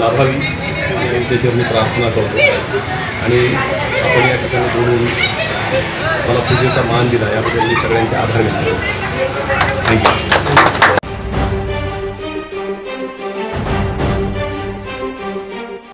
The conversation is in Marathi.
लाभावी. त्याच्यावर मी प्रार्थना करतो. आणि आपण या ठिकाणी बोलून मला पूजेचा मान दिला. याबद्दल मी सगळ्यांचे आभार व्यक्त थँक्यू